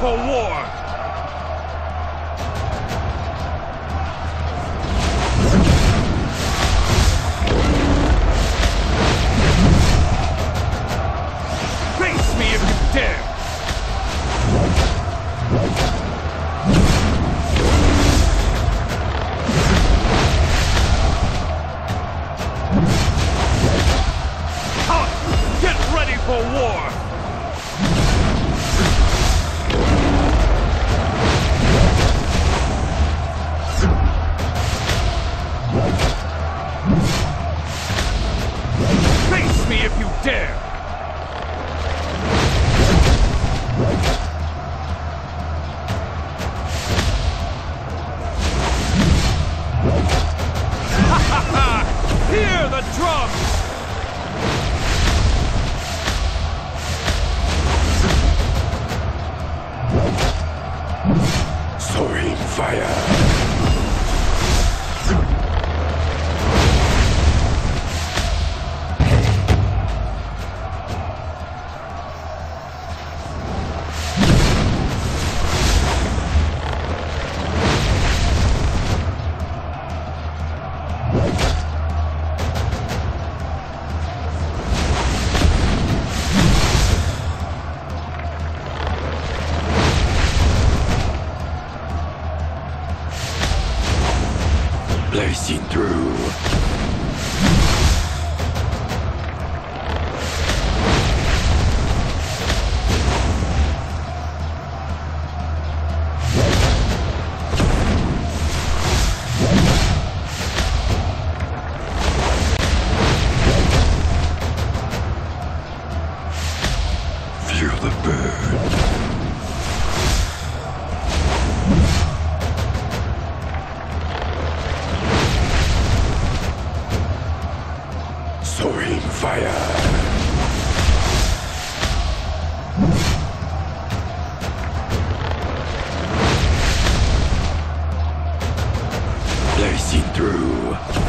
for war! Face me if you dare! Hear the drums! Blazing through. Feel the burn. Blazing through.